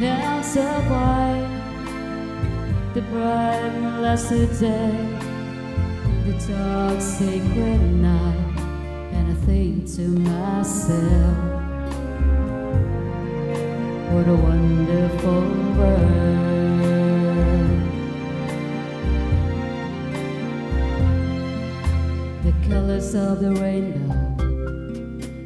so white, the bright and blessed day, the dark sacred night, and I think to myself, what a wonderful world. The colors of the rainbow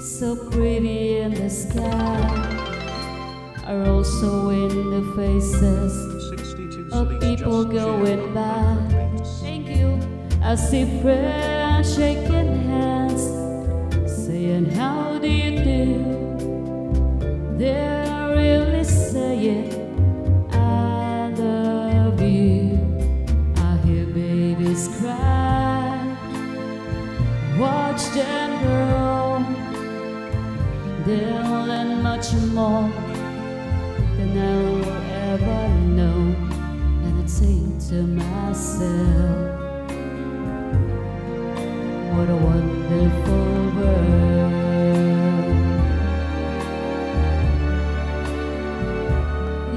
so pretty in the sky are also in the faces of people going by. Thank you. I see friends shaking hands, saying, How do you do? They're really saying, I love you. I hear babies cry, watch them grow. They'll learn much more than I will ever know. And I think to myself, what a wonderful world.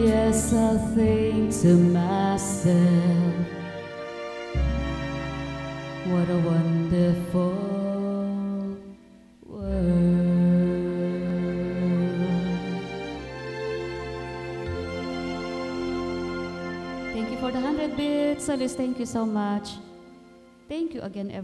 Yes, I think to myself, what a wonderful Thank you for the 100 bits. Alice, thank you so much. Thank you again, everyone.